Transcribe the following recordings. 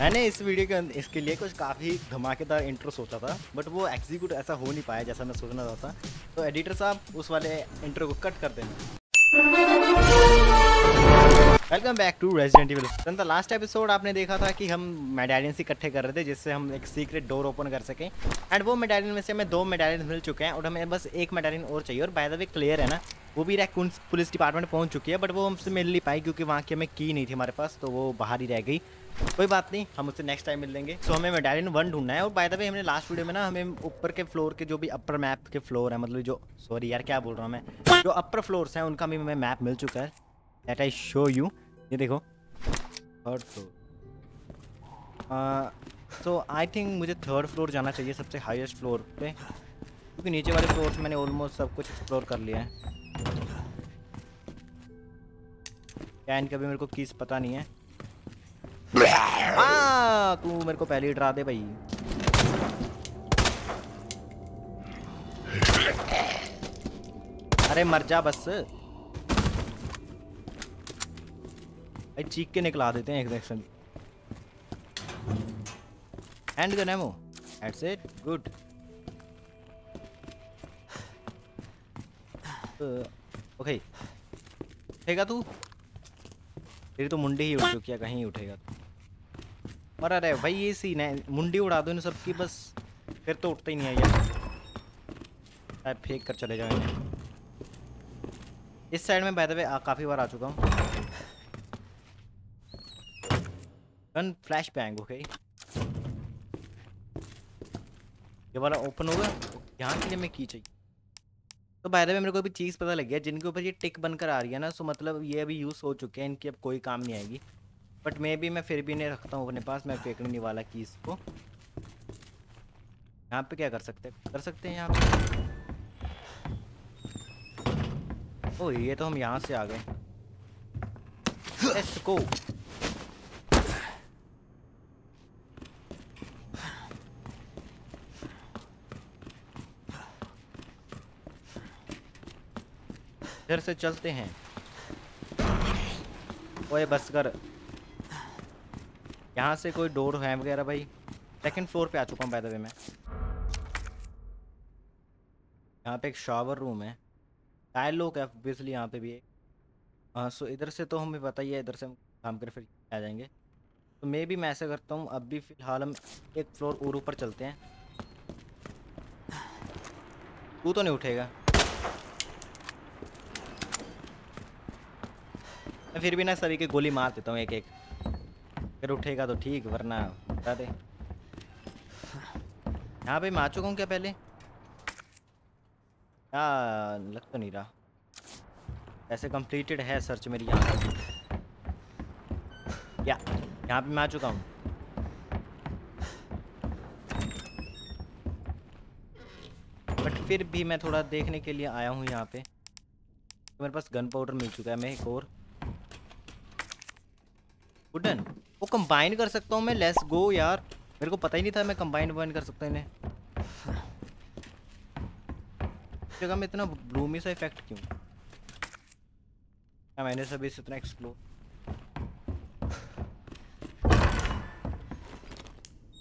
मैंने इस वीडियो के इसके लिए कुछ काफ़ी धमाकेदार इंट्रो सोचा था बट वो एग्जीक्यूट ऐसा हो नहीं पाया जैसा मैं सोचना चाहता तो एडिटर साहब, उस वाले इंट्रो को कट कर देना। Welcome back to resident evil the last episode आपने देखा था कि हम मेडालियंस इकट्ठे कर रहे थे, जिससे हम एक सीक्रेट डोर ओपन कर सकें। एंड वो मेडालियन में से हमें दो मेडालियन मिल चुके हैं, और हमें बस एक मेडालियन और चाहिए। और बाय द वे क्लियर है ना, वो भी रैकून पुलिस डिपार्टमेंट पहुँच चुकी है बट वो हमसे मिल नहीं पाई क्योंकि वहाँ की हमें की नहीं थी हमारे पास तो वो बाहर ही रह गई। कोई बात नहीं हम उससे नेक्स्ट टाइम मिल लेंगे। सो so, हमें मेडालियन वन ढूंढना है और बाय द वे हमने लास्ट वीडियो में ना हमें ऊपर के फ्लोर के जो भी अपर मैप के फ्लोर है मतलब जो सॉरी यार क्या बोल रहा हूँ मैं? जो अपर फ्लोर्स हैं उनका भी हमें मैप मिल चुका है। दैट आई शो यू ये देखो। Third floor so I think मुझे थर्ड फ्लोर जाना चाहिए सबसे हाईएस्ट फ्लोर पे। क्योंकि नीचे वाले फ्लोर्स मैंने ऑलमोस्ट सब कुछ एक्सप्लोर कर लिया है। क्या इनका भी मेरे को कीस पता नहीं है। हाँ तू मेरे को पहले ही डरा दे भाई। अरे मर जा बस। भाई, चीख के निकला देते हैं एक hand gun ammo that's it good okay उठेगा तू? तेरी तो मुंडी ही उठ चुकी है, कहीं उठेगा तू। और अरे भाई ये सीन है। मुंडी उड़ा दो इन सबकी, बस। फिर तो उठते ही नहीं है यार फेंक कर चले जाएँगे। इस साइड में हुए काफ़ी बार आ चुका हूँ। गन फ्लैश बैंग ओके ये वाला ओपन होगा यहाँ के लिए मैं की चाहिए। तो बाय द वे मेरे को अभी चीज़ पता लग गया। जिनके ऊपर ये टिक बनकर आ रही है ना सो मतलब ये अभी यूज़ हो चुके हैं। इनकी अब कोई काम नहीं आएगी। बट मैं भी मैं फिर भी नहीं रखता हूँ अपने पास, मैं फेंकने नहीं वाला की। इसको यहाँ पे क्या कर सकते हैं? कर सकते हैं यहाँ पे। ओ ये तो हम यहाँ से आ गए। को इधर से चलते हैं। ओए, बस कर। यहाँ से कोई डोर है वगैरह भाई? सेकंड फ्लोर पे आ चुका हूँ वे मैं। यहाँ पे एक शावर रूम है। टायर लोग है ऑब्वियसली यहाँ पे भी है हाँ सो इधर से तो हमें पता ही है, इधर से हम काम कर फिर आ जाएँगे। तो मैं भी, मैं ऐसा करता हूँ अभी फ़िलहाल हम एक फ्लोर और ऊपर चलते हैं। तू तो नहीं उठेगा। मैं फिर भी ना सभी के गोली मार देता हूँ एक एक फिर उठेगा तो ठीक, वरना बता दे। यहाँ पे मैं आ चुका हूँ क्या पहले? हाँ लग तो नहीं रहा। ऐसे कंप्लीटेड है सर्च मेरी यहाँ या, यहाँ पे मैं आ चुका हूँ। बट फिर भी मैं थोड़ा देखने के लिए आया हूँ यहाँ पे। तो मेरे पास गन पाउडर मिल चुका है, मैं एक और। वुडन वो कंबाइन कर सकता हूँ मैं लेस गो यार। मेरे को पता ही नहीं था मैं कंबाइन वम्बाइन कर सकता इन्हें। जगह में इतना ब्लूमी सा इफ़ेक्ट क्यों? मैंने सभी इतना एक्सप्लोर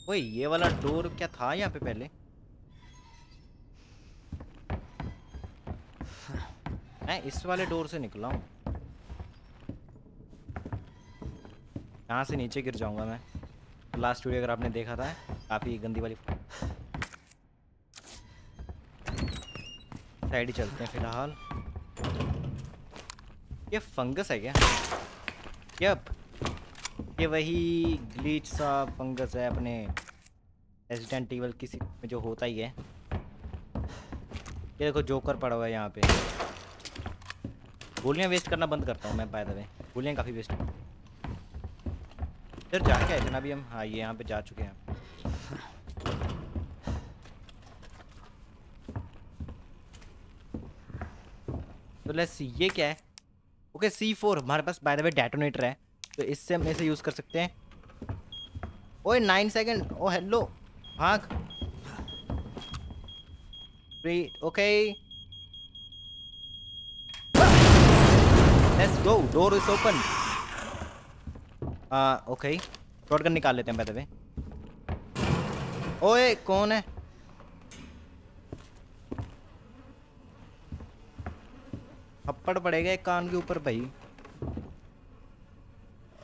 वही ये वाला डोर क्या था यहाँ पे पहले? मैं इस वाले डोर से निकला हूँ। यहाँ से नीचे गिर जाऊँगा मैं। लास्ट वीडियो अगर आपने देखा था, काफ़ी गंदी वाली साइड ही चलते हैं फ़िलहाल। ये फंगस है क्या? यप ये वही ग्लीच सा फंगस है अपने। रेजिडेंट ईवल किसी में जो होता ही है। ये देखो जोकर पड़ा हुआ है यहाँ पे। गोलियाँ वेस्ट करना बंद करता हूँ मैं बाय द वे गोलियाँ काफ़ी वेस्ट इधर जा के आए अभी हम हाँ ये यहाँ पे जा चुके हैं। तो लेट्स सी ये क्या है? ओके सी फोर हमारे पास बाय द वे डेटोनेटर है तो इससे हम इसे यूज़ कर सकते हैं। ओए नाइन सेकंड ओ हेलो भाग। Okay let's go door is open Uh, okay. Shotgun निकाल लेते हैं पहले ओए कौन है? थप्पड़ पड़ेगा एक कान के ऊपर भाई.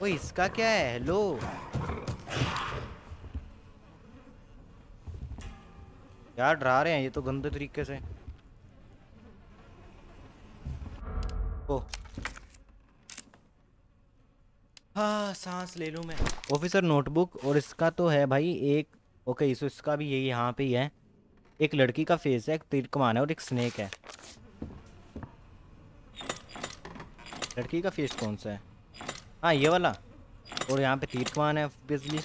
ओ इसका क्या है? हेलो यार डरा रहे हैं ये तो गंदे तरीके से. ओ हाँ सांस ले लूँ मैं। ऑफिसर नोटबुक और इसका तो है भाई एक ओके सो इसका भी यही यहाँ पे ही है। एक लड़की का फेस है, एक तीर कमान है और एक स्नेक है। लड़की का फेस कौन सा है? हाँ ये वाला। और यहाँ पे तीर कमान है ऑब्वियसली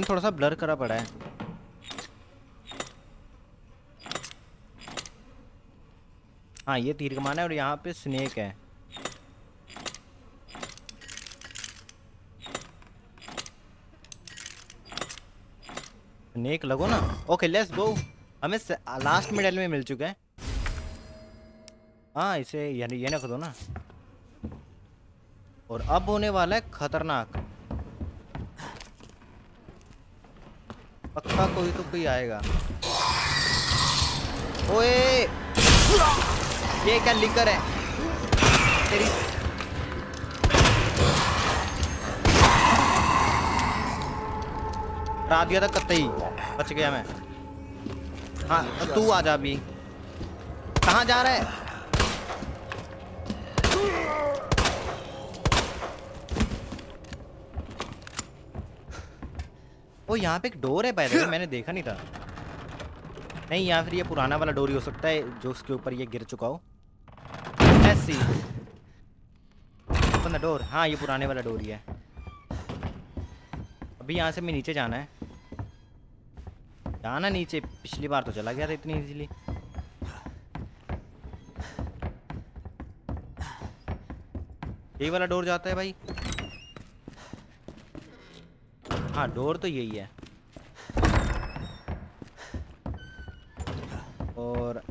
थोड़ा सा ब्लर करा पड़ा है। हाँ ये तीर कमान है और यहाँ पे स्नेक है। स्नेक लगो ना। ओके लेट्स गो हमें लास्ट मेडल में मिल चुका है। हाँ इसे यानी ये ना दो ना। और अब होने वाला है खतरनाक। पक्का कोई तो कोई आएगा। ओए! ये क्या लिकर है? तेरी रात दिया था कत्ते ही बच गया मैं। हाँ तो आ जा अभी। कहाँ जा रहा है? ओ यहाँ पे एक डोर है पहले मैंने देखा नहीं था। नहीं, या फिर ये पुराना वाला डोर ही हो सकता है, जो उसके ऊपर ये गिर चुका हो। ऐसी। डोर। हाँ ये पुराने वाला डोर ही है। अभी यहाँ से मैं नीचे जाना है। जाना नीचे, पिछली बार तो चला गया था इतनी इजीली यही वाला डोर जाता है भाई। हाँ डोर तो यही है। और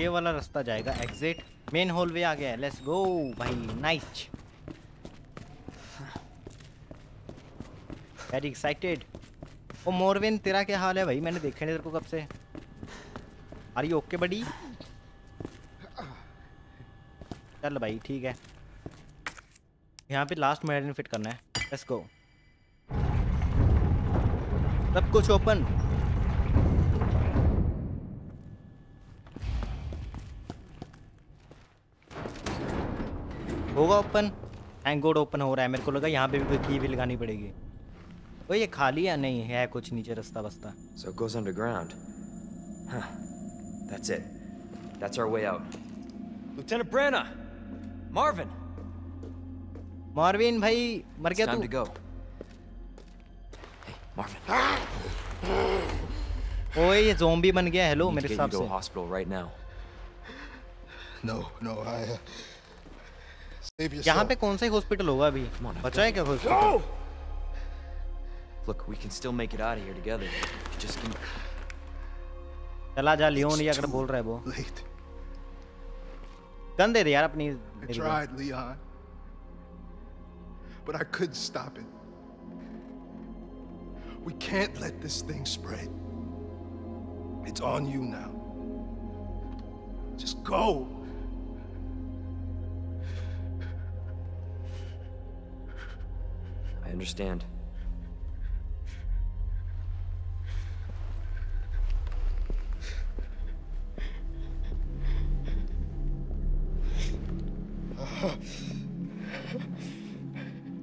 ये वाला रास्ता जाएगा एग्जिट मेन हॉलवे आ गया है। लेट्स गो भाई। Nice very excited oh Marvin, तेरा क्या हाल है भाई? मैंने देखा नहीं तेरे को कब से। आर यू ओके बडी चल भाई, ठीक है। यहाँ पे लास्ट मेडल फिट करना है। लेट्स गो सब कुछ ओपन होगा ओपन थैंक गॉड ओपन हो रहा है। मेरे को लगा यहाँ पे भी कोई की भी लगानी पड़ेगी। वो ये खाली या नहीं है? कुछ नीचे रास्ता वस्ता। So goes underground that's it that's our way out lieutenant Branagh Marvin Marvin भाई मर गया तू? गो मार्विन ओए ये ज़ॉम्बी बन गया। हेलो मेरे हिसाब से। Hospital right now no no I यहाँ पे कौन सा हॉस्पिटल होगा अभी? बचाए क्या hospital Look, we can still make it out of here together. You Just keep. चला जा लियोन या It's अगर too बोल रहा है वो Late. गन दे दे यार अपनी I मेरे को। tried, Leon. But I couldn't stop it. We can't let this thing spread. It's on you now. Just go. I understand.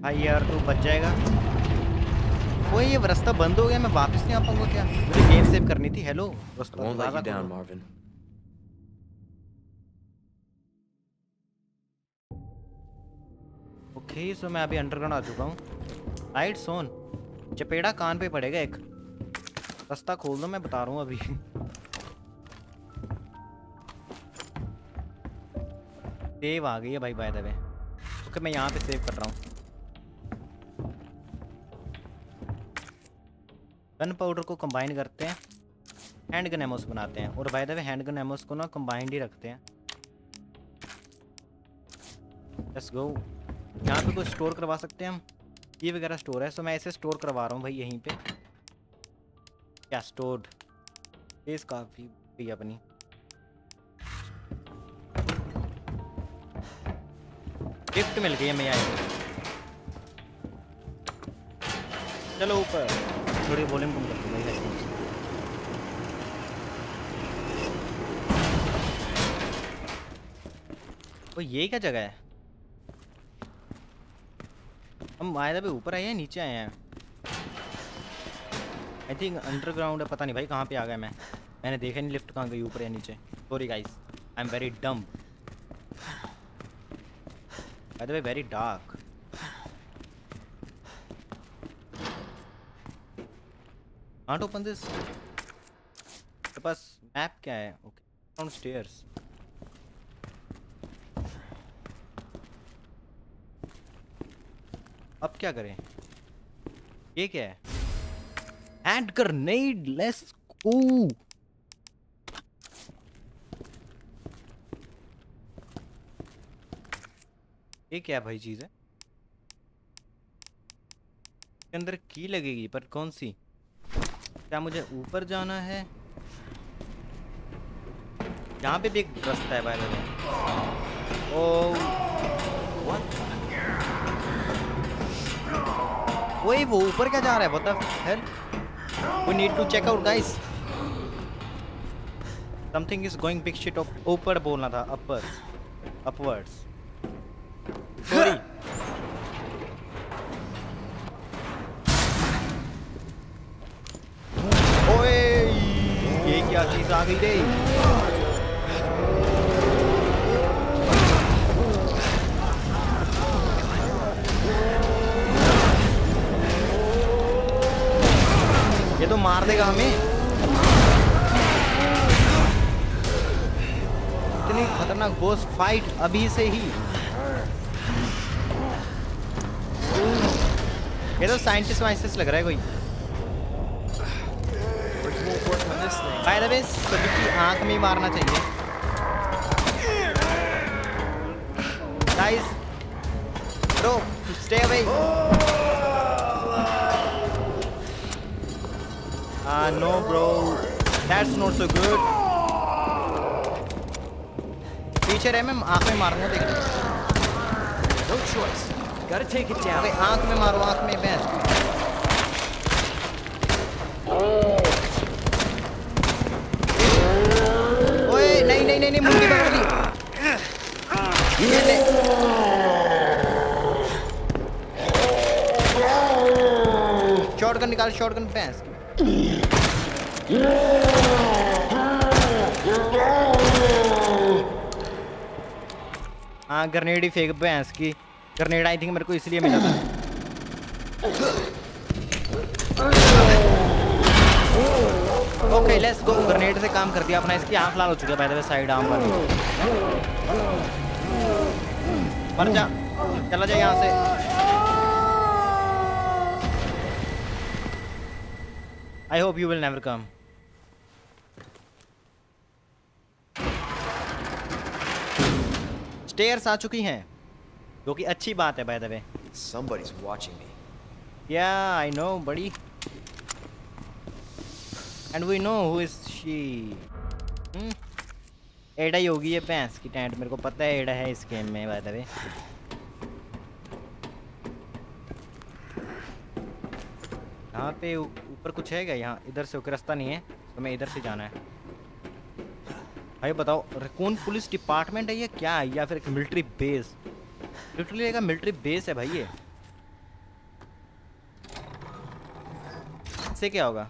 भाई यार तू बच जाएगा। वो ये रास्ता बंद हो गया मैं वापस नहीं आ पाऊँगा क्या? मुझे गेम सेव करनी थी हेलो रास्ता. ओके सो मैं अभी अंडरग्राउंड आ चुका हूँ। लाइट सोन चपेड़ा कान पे पड़ेगा एक। रास्ता खोल दो मैं बता रहा हूँ अभी। सेव आ गई है भाई बाय द वे ओके मैं यहाँ पे सेव कर रहा हूँ। गन पाउडर को कंबाइन करते हैं। हैंड गन एमोस बनाते हैं। और by the way hand gun ammos को ना कंबाइंड ही रखते हैं। लेट्स गो यहाँ पे कुछ स्टोर करवा सकते हैं हम। ये वगैरह स्टोर है। सो मैं इसे स्टोर करवा रहा हूँ भाई यहीं पे। क्या स्टोर्ड स्पेस काफ़ी भी अपनी। गिफ्ट मिल गई हमें यहाँ चलो ऊपर। थोड़ी वॉल्यूम कम कर दो भाई ये क्या जगह है? हम आए थे ऊपर आए हैं, नीचे आए हैं? आई थिंक अंडरग्राउंड है, पता नहीं भाई कहाँ पे आ गया मैं। मैंने देखा नहीं लिफ्ट कहाँ गई, ऊपर या नीचे। Sorry guys I am very dumb by the very dark can't open this. मेरे पास मैप क्या है? ओके डाउन स्टेयर्स अब क्या करें? ये क्या है? हैंड ग्रेनेड लेट्स गो ये क्या भाई चीज़ है? अंदर की लगेगी, पर कौन सी? क्या मुझे ऊपर जाना है? यहाँ पे भी एक रास्ता है वे ओ वही वो ऊपर क्या जा रहा है? What the hell we need to check out guys something is going big shit ऊपर बोलना था अपर अपवर्ड्स सॉरी ओए ये रे ये तो मार देगा हमें। इतनी खतरनाक बोस फाइट अभी से ही। ये तो साइंटिस्ट वाइंटिस्ट लग रहा है कोई। बाय द वे सभी की आँख में मारना चाहिए। Guys bro stay away uh no bro that's not so good पीछे रहे मैं आँख में मारूँगा देख no choice got to take it down aankh mein maro aankh mein नहीं नहीं नहीं पकड़ ली ये ले। शॉटगन निकाल शॉटगन भैंस हाँ ग्रेनेड ही फेंक भैंस की। ग्रेनेड आई थिंक मेरे को इसलिए मिला था। ओके लेट्स गो ग्रेनेड से काम कर दिया अपना। इसकी आँख लाल हो चुकी है by the way side arm वाली। मर जा। चला जा यहाँ से। I hope you will never come stairs आ चुकी हैं जो कि अच्छी बात है by the way Somebody's watching me. या आई नो बड़ी and we know who is she Ada ही होगी ये भैंस की टेंट मेरे को पता है एडा है इस गेम में बाय द वे यहाँ पे ऊपर कुछ है क्या? यहाँ इधर से रास्ता नहीं है तो मैं इधर से जाना है। भाई बताओ, अरे कौन पुलिस डिपार्टमेंट है ये? क्या है? या फिर एक मिलिट्री बेस लिटरली एक मिलिट्री बेस है भाई ये। इससे क्या होगा?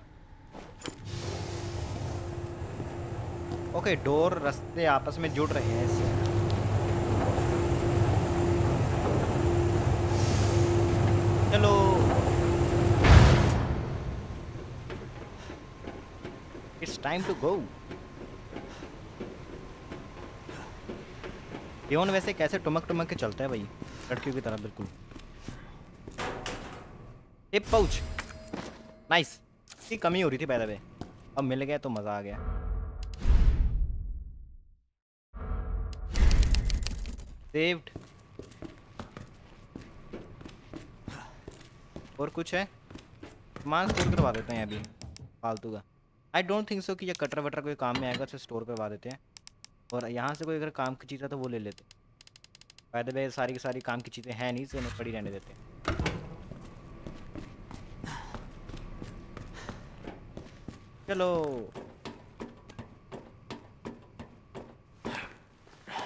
ओके, डोर रास्ते आपस में जुड़ रहे हैं इससे चलो it's time to go Leon वैसे कैसे टुमक टुमक के चलता है भाई? लड़कियों की तरह, बिल्कुल। टिप पाउच नाइस इसकी कमी हो रही थी पहले वे अब मिल गया तो मज़ा आ गया। सेव्ड और कुछ है? सामान स्टोर करवा देते हैं अभी, फालतू का। आई डोंट थिंक सो कि ये कटर वटर कोई काम में आएगा तो स्टोर करवा देते हैं। और यहाँ से कोई अगर काम की चीज़ है तो वो ले लेते फ़ायदे भाई सारी की सारी काम की चीज़ें हैं नहीं से पड़ी रहने देते हैं। चलो।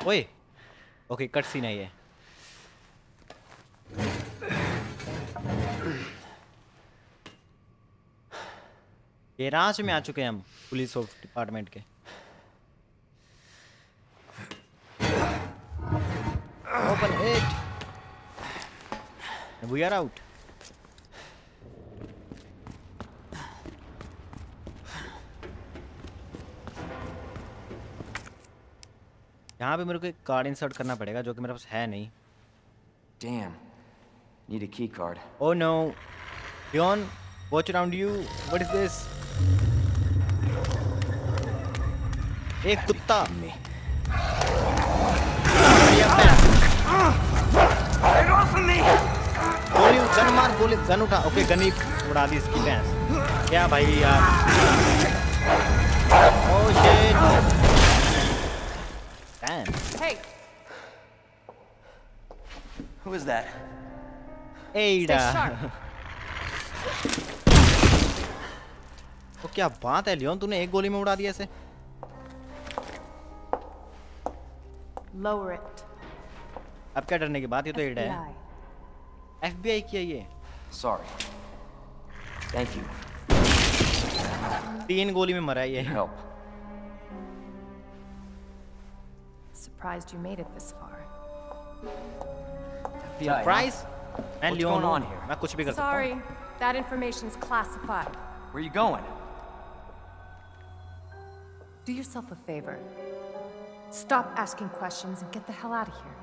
ओए! ओके कट सीन है ये. रांच में आ चुके हैं हम पुलिस डिपार्टमेंट के. Open at we are out यहाँ पे मेरे को एक कार्ड इंसर्ट करना पड़ेगा जो कि मेरे पास है नहीं Damn. Need a key card. Oh no. Leon, watch around you. What is this? एक कुत्ता गोली गन मार गोली गन उठा ओके गन ही उड़ा दी इसकी भैंस क्या भाई यार ओह shit damn Hey, Who is that? एडा तो क्या बात है लियोन तूने एक गोली में उड़ा दिया इसे Lower it. अब क्या डरने की बात ये तो एडा है FBI. एफबीआई किया ये Sorry. Thank you. तीन गोली में मरा ये Help. Surprised you made it this far. Surprise मैं What's लियोन going on हूँ, here? मैं कुछ भी कर सकता हूँ Sorry, that information's classified. Where you going? Do yourself a favor. Stop asking questions and get the hell out of here.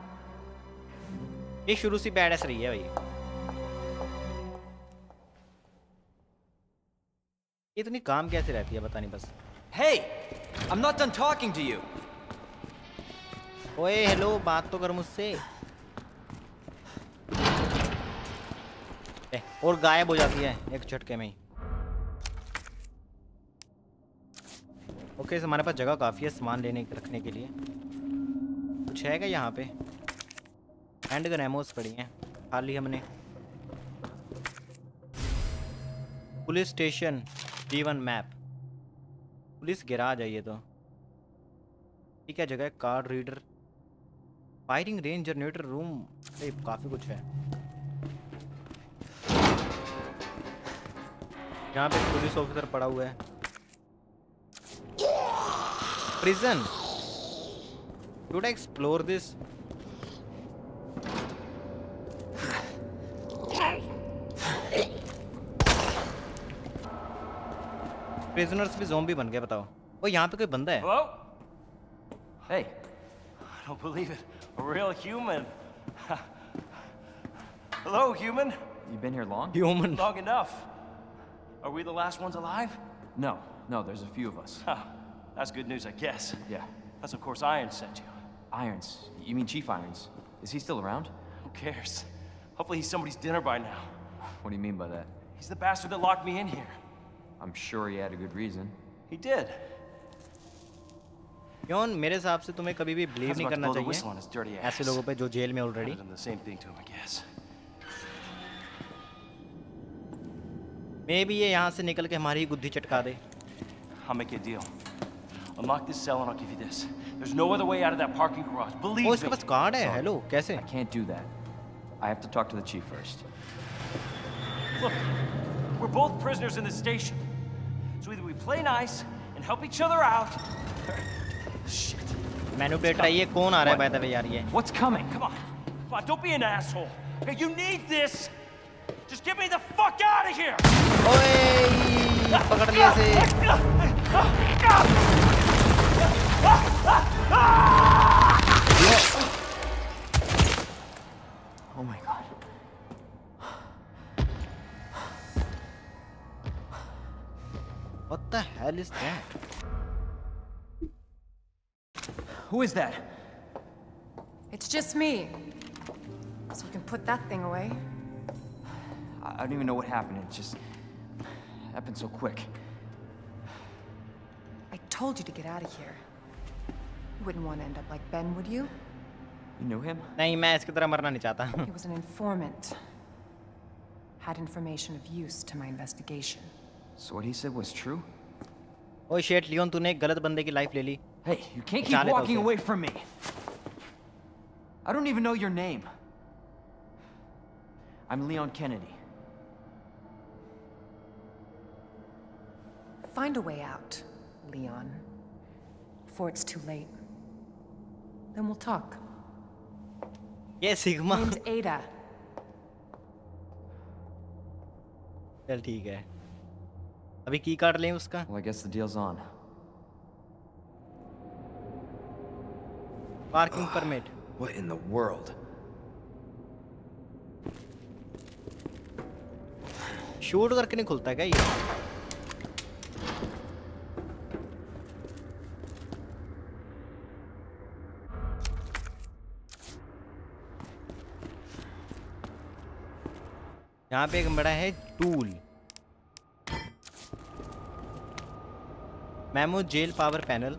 ये शुरू से बैड रही है भाई ये इतनी काम कैसे रहती है पता नहीं बस Hey! I'm not done talking to you. ओए हेलो बात तो कर मुझसे और गायब हो जाती है एक झटके में ही। ओके हमारे पास जगह काफ़ी है सामान लेने रखने के लिए। कुछ है क्या यहाँ पे? हैंड गन एमोस पड़ी हैं। खाली हमने। पुलिस स्टेशन जीवन मैप पुलिस गिरा जाइए तो। ठीक है, जगह card reader firing range generator room काफ़ी कुछ है। यहाँ पे पुलिस ऑफिसर पड़ा हुआ है prison should I explore this prisoners भी जोम्बी बन गए बताओ ओ यहाँ पे कोई बंदा है Hello? Hey, I don't believe it. A real human. Hello, human. you been here long? Human Long enough. Are we the last ones alive? No, no, there's a few of us. Huh. That's good news, I guess. Yeah. That's of course Iron sent you. Irons. You mean Chief Irons? Is he still around? Who cares? Hopefully he's somebody's dinner by now. What do you mean by that? He's the bastard that locked me in here. I'm sure he had a good reason. He did. क्यों मेरे हिसाब से तुम्हें कभी भी I believe was नहीं about to करना blow the whistle on चाहिए his dirty ऐसे ass. लोगों पे जो जेल में I'd ऑलरेडी मे भी ये यहाँ से निकल के हमारी ही गुद्दी चटका दे I'll make you a deal. Unlock this cell and I'll give you this. There's no other way out of that parking garage. Believe oh me. इसके पास कार्ड है हेलो कैसे I can't do that. I have to talk to the chief first. Look, we're both prisoners in this station. So either we play nice and help each other out. Shit. Manipulator है ये कौन आ रहा है by the वे यार ये What's coming? Come on. Come on, don't be an asshole. Okay, you need this. Just get me the fuck out of here. ओए पकड़ लिया इसे Oh my god. What the hell is that? Who is that? It's just me. So you can put that thing away. I I don't even know what happened. It just happened so quick. I told you to get out of here. You wouldn't want to end up like Ben, would you? You knew him? नहीं मैं इसकी तरह मरना नहीं चाहता He was an informant. Had information of use to my investigation. So what he said was true? Oh shit Leon तूने एक गलत बंदे की लाइफ ले ली Hey, you can't बचा keep लेता walking उसे। away from me. I don't even know your name. I'm Leon Kennedy. Find a way out, Leon. Before it's too late. Then we'll talk. ये सिग्मा Name's Ada. चल ठीक है अभी की card लें उसका Well, I guess the deal's on. Parking permit What in the world? Shoot करके नहीं खुलता क्या ये यहाँ पे एक बड़ा है tool memo jail power panel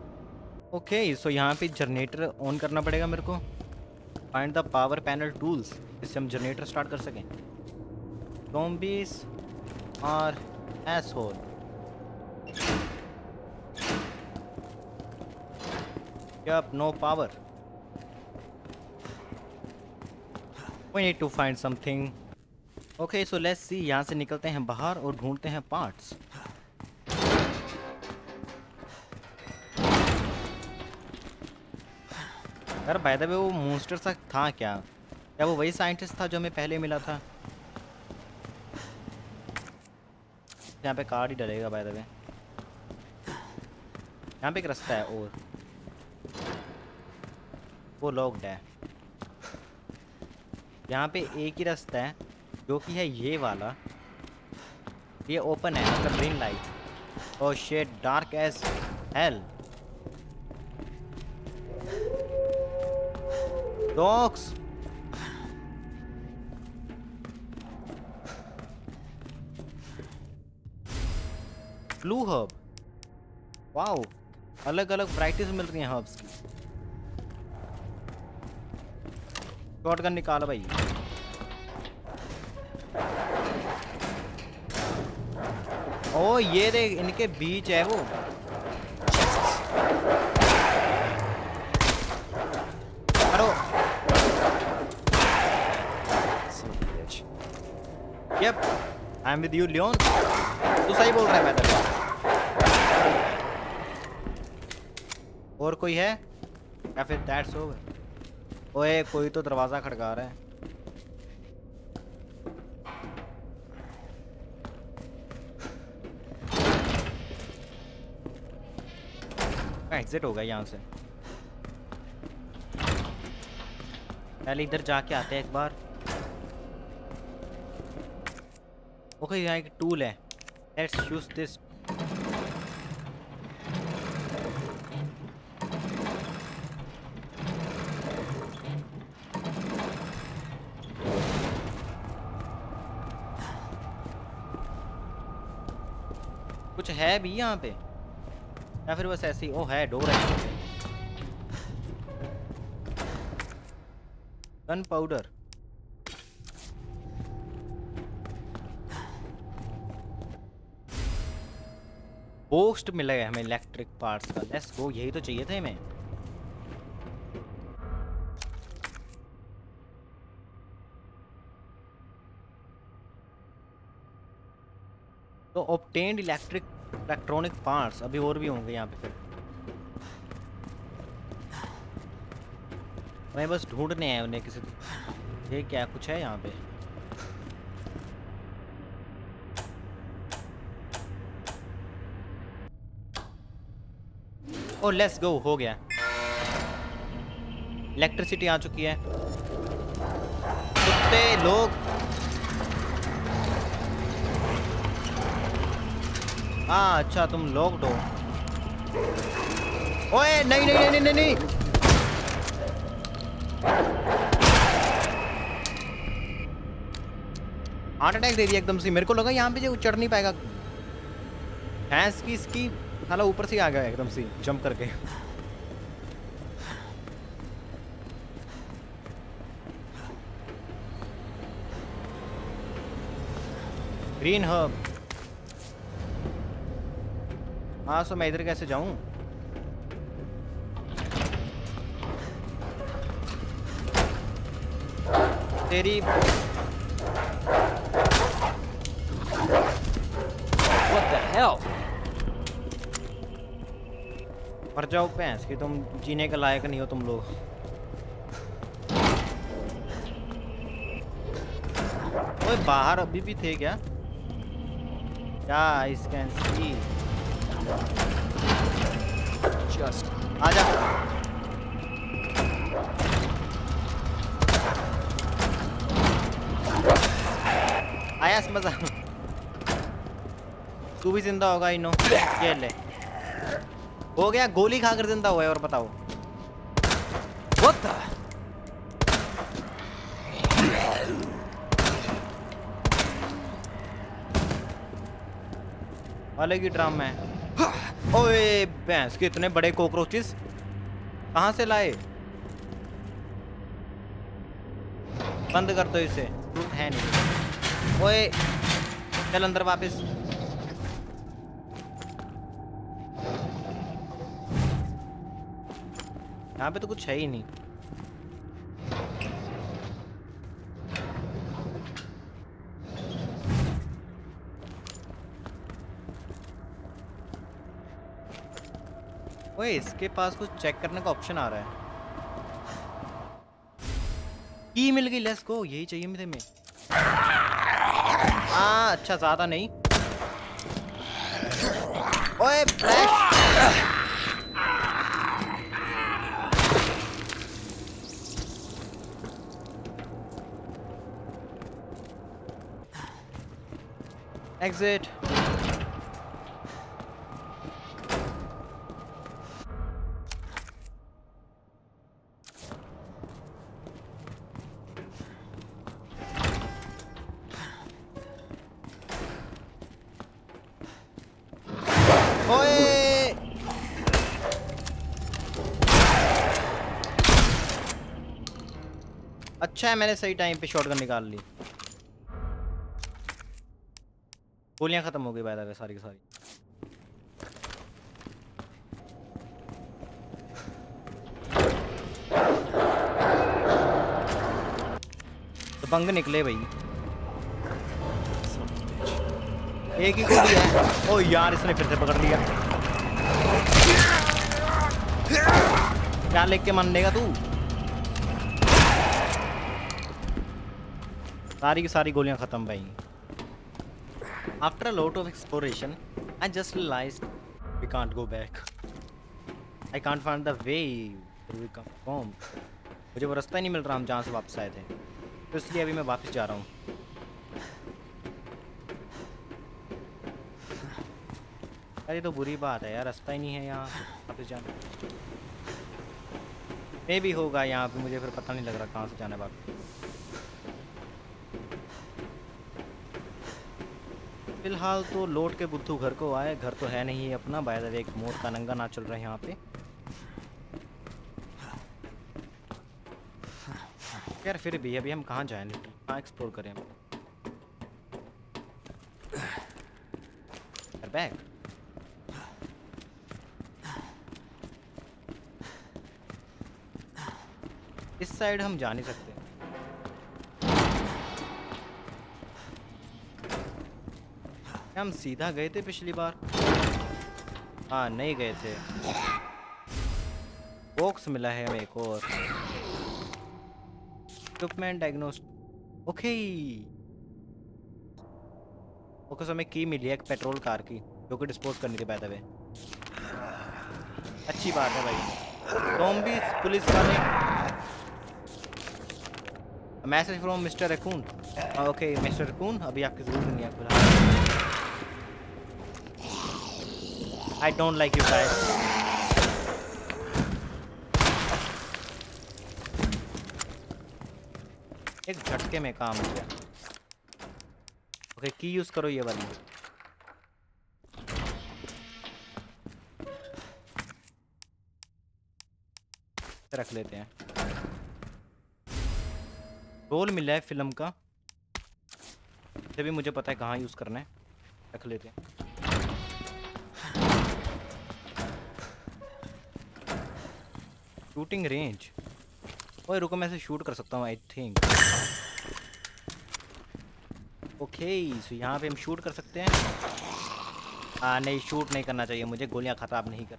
okay so यहाँ पे जनरेटर ऑन करना पड़ेगा मेरे को find the power panel tools जिससे हम जनरेटर स्टार्ट कर सकें zombies are asshole. Yup, no power. We need to find something. Okay, so let's see. यहाँ से निकलते हैं बाहर और ढूंढते हैं पार्ट्स यार बाय द वे वो मोस्टर सा था क्या? क्या वो वही साइंटिस्ट था जो हमें पहले मिला था? यहाँ पे कार्ड ही डलेगा बाय द वे यहाँ पे एक रास्ता है और। वो लॉक्ड है। यहाँ पे एक ही रास्ता है। जो कि है ये वाला। ये ओपन है मतलब ग्रीन लाइट और shade dark edge hell dogs blue herb wow अलग अलग वैरायटीज मिल रही हैं हर्ब्स की। शॉर्ट गन निकाल भाई। ओ ये देख, इनके बीच है वो। करो. Yup I am with you Leon तू सही बोल रहा है मैडम और कोई है? या फिर दैट्स ओवर ओए, कोई तो दरवाज़ा खड़का रहा है। एग्जिट होगा यहाँ से। पहले इधर जाके आते हैं एक बार। ओके यहाँ एक टूल है। लेट्स यूज़ दिस कुछ है भी यहाँ पे? या फिर बस ऐसे, ओ, है, डोर है। गन पाउडर पोस्ट मिला है हमें इलेक्ट्रिक पार्ट्स का। लेट्स गो यही तो चाहिए थे हमें। तो ऑप्टेन्ड इलेक्ट्रिक इलेक्ट्रॉनिक पार्ट्स अभी और भी होंगे यहाँ पे। फिर हमें बस ढूँढने हैं उन्हें किसी ये क्या, कुछ है यहाँ पे? ओ लेट्स गो हो गया। इलेक्ट्रिसिटी आ चुकी है। कुत्ते, लोग हाँ अच्छा तुम लोग दो ओए, नहीं नहीं नहीं नहीं नहीं। हार्ट अटैक दे दिया एकदम से। मेरे को लगा यहाँ पे जो चढ़ नहीं पाएगा। भैंस की इसकी साला ऊपर से आ गया एकदम से जंप करके। ग्रीन हब हाँ सो मैं इधर कैसे जाऊँ? तेरी What the hell? मर जाओ भैंस की तुम जीने के लायक नहीं हो तुम लोग। ओए बाहर अभी भी थे क्या? क्या सी Just आजा आया समझ तू भी ज़िंदा होगा, इनो। ये ले हो गया, गोली खाकर ज़िंदा हुआ है, और बताओ? अलग ही ड्रामा है। ओए भैंस, के इतने बड़े कॉकरोचेस कहाँ से लाए? बंद कर दो इसे। है नहीं। ओए, चल अंदर वापस। यहाँ पे तो कुछ है ही नहीं। ओए इसके पास कुछ चेक करने का ऑप्शन आ रहा है। की मिल गई लेट्स को, यही चाहिए मुझे में। हाँ अच्छा ज़्यादा नहीं। ओए फ्लैश एग्जिट अच्छा है, मैंने सही टाइम पे शॉटगन निकाल ली। गोलियाँ खत्म हो गई बाय द सारी की सारी। तो बंग निकले भाई। एक ही गोली है। ओ यार, इसने फिर से पकड़ लिया। क्या लेके मन लेगा तू। सारी की सारी गोलियाँ खत्म भाई। After lot of exploration I just realized we can't go back I can't find the way from मुझे वो रास्ता ही नहीं मिल रहा, हम जहाँ से वापस आए थे। तो इसलिए अभी मैं वापस जा रहा हूँ। अरे तो बुरी बात है यार, रास्ता ही नहीं है यहाँ। वापस जाना। मे भी होगा यहाँ पे मुझे फिर पता नहीं लग रहा कहाँ से जाना है वापस। फ़िलहाल तो लौट के बुद्धू घर को आए। घर तो है नहीं अपना बाय द वे एक मोर का नंगा ना चल रहा है यहाँ पे। यार फिर भी अभी हम कहाँ जाएँ? कहाँ एक्सप्लोर करें बैग इस साइड हम जा नहीं सकते। हम सीधा गए थे पिछली बार। हाँ नहीं गए थे। बॉक्स मिला है हमें एक और। Equipment diagnostic okay okay so हमें की मिली है एक पेट्रोल कार की, जो कि डिस्पोज करने के बाद वे अच्छी बात है भाई। जॉम्बी पुलिस वाले message from mister Raccoon okay mister Raccoon अभी आपकी ज़रूरत नहीं है, फ़िलहाल। I don't like you guys. एक झटके में काम हो गया। ओके की यूज़ करो ये वाली। रख लेते हैं। रोल मिला है फ़िल्म का। ये भी मुझे पता है कहाँ यूज़ करना है, रख लेते हैं। शूटिंग रेंज ओए, रुको, मैं इसे शूट कर सकता हूँ आई थिंक ओके सो यहाँ पे हम शूट कर सकते हैं. हाँ नहीं शूट नहीं करना चाहिए मुझे, गोलियाँ ख़राब नहीं कर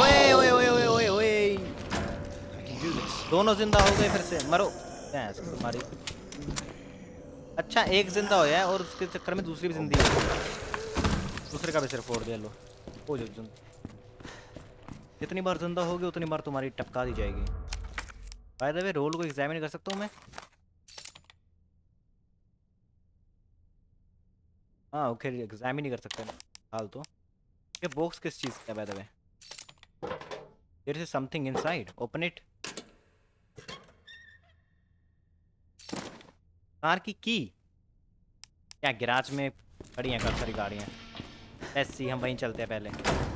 ओए ओए ओए ओए ओए ओए. दोनों ज़िंदा हो गए फिर से, मरो. तुम्हारी? अच्छा एक ज़िंदा हो गया और उसके चक्कर में दूसरी भी जिंदी है। दूसरे का भी सिर्फ़ फोड़ दिया, लो। हो जाओ, ज़िंदा। जितनी बार ज़िंदा होगी, उतनी बार तुम्हारी टपका दी जाएगी। बाय द वे रोल को एग्जामिन कर सकता हूँ मैं? हाँ ओके एग्जामिन ही कर सकते हाल तो ये बॉक्स किस चीज़ का by the way there is something inside open it car की की क्या गिराज में खड़ी हैं, काफ़ी सारी गाड़ियाँ? ऐसी हम वहीं चलते हैं पहले।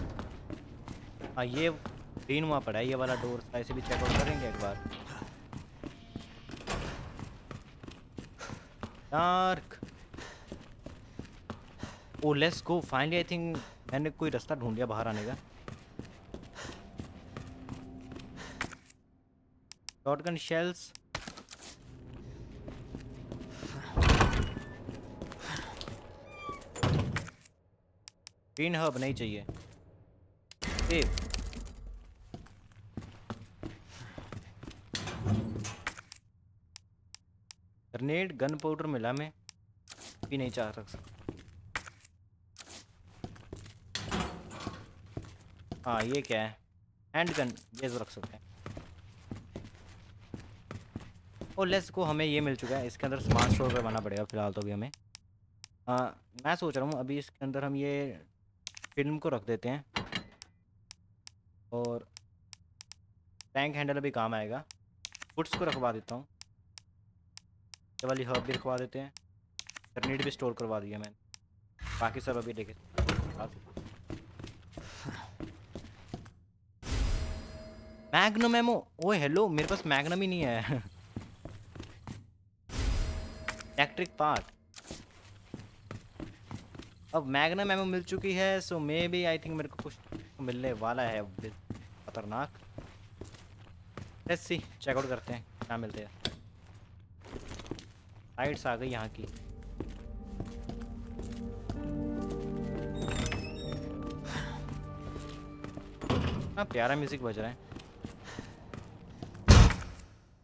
हाँ ये ग्रीन वहाँ पड़ा है, ये वाला डोर ऐसे भी चेकआउट करेंगे एक बार। Dark oh let's go finally I think मैंने कोई रास्ता ढूंढ लिया बाहर आने का। शॉटगन शेल्स ग्रीन हब नहीं चाहिए। सेव ग्रेनेड गन पाउडर मिला मैं। भी नहीं चाह रख सकता हाँ ये क्या है? हैंड गन ये तो रख सकते हैं। और लेस को हमें ये मिल चुका है। इसके अंदर स्मार्ट स्टोर करवाना पड़ेगा फ़िलहाल तो अभी हमें। आ, मैं सोच रहा हूँ अभी इसके अंदर हम ये फ़िल्म को रख देते हैं। और टैंक हैंडल अभी काम आएगा। फुट्स को रखवा देता हूँ। ये वाली हर्ब भी रखवा देते हैं। ग्रेनेड भी स्टोर करवा दिया मैंने। बाकी सब अभी देखे। मैग्नम एमो ओए हेलो, मेरे पास मैग्नम ही नहीं है। इलेक्ट्रिक पार्ट अब मैग्नम एमो मिल चुकी है सो मे बी आई थिंक मेरे को कुछ मिलने वाला है। खतरनाक। सी चेकआउट करते हैं। क्या मिलते हैं? लाइट्स आ गई यहाँ की। हाँ प्यारा म्यूज़िक बज रहा है।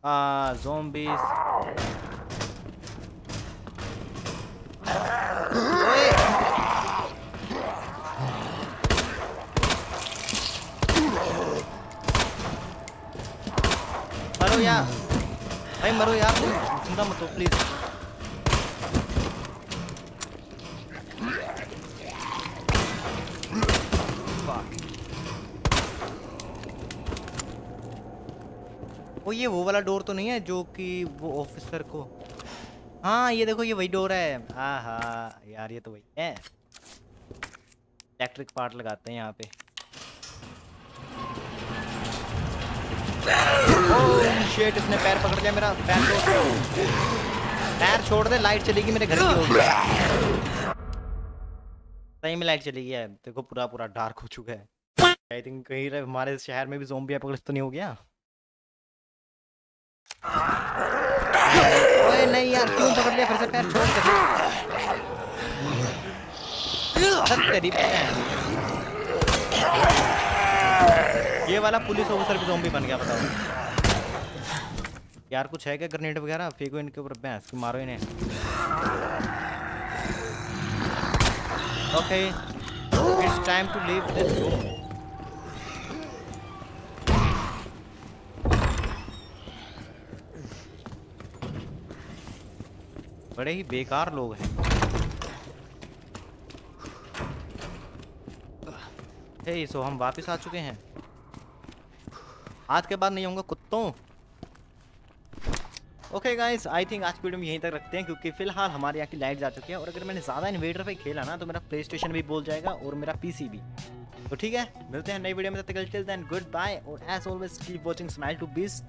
आ, zombies मरो यार। भाई मरो यार। ज़िंदा मत हो प्लीज़ वो ये वो वाला डोर तो नहीं है जो कि वो ऑफिसर को हाँ ये देखो, ये वही डोर है। हाँ हाँ यार, ये तो वही है। इलेक्ट्रिक पार्ट लगाते हैं यहाँ पे। शेट इसने पैर पकड़ लिया मेरा। पैर छोड़ पैर छोड़ दे लाइट चलेगी मेरे घर की होगी सही में लाइट चली गया है देखो पूरा पूरा डार्क हो चुका है। आई थिंक कहीं हमारे शहर में भी जोम्बी एपोकलिप्स तो नहीं हो गया? ओए नहीं यार, क्यों पकड़ लिया? फिर से पैर छोड़ तेरी ये वाला पुलिस ऑफिसर भी ज़ॉम्बी बन गया, बताओ। यार, कुछ है क्या ग्रेनेड वगैरह? फेंको इनके ऊपर, भैंस की मारो इन्हें? Okay it's time to leave this room बड़े ही बेकार लोग हैं। हे सो हम वापस आ चुके हैं। आज के बाद नहीं होंगे कुत्तों। ओके गाइस आई थिंक आज की वीडियो में यहीं तक रखते हैं, क्योंकि फ़िलहाल हमारे यहाँ की लाइट जा चुकी है, और अगर मैंने ज़्यादा इन्वेटर पे खेला ना तो मेरा प्ले स्टेशन भी बोल जाएगा और मेरा पीसी भी। तो ठीक है, मिलते हैं नई वीडियो में, तब तक टिल देन गुड बाय और as always keep watching smile to beast